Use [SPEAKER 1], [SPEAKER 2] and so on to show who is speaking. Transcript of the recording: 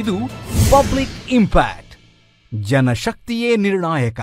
[SPEAKER 1] ಇದು public impact ಜನಶಕ್ತಿಯೇ ನಿರ್ಣಾಯಕ.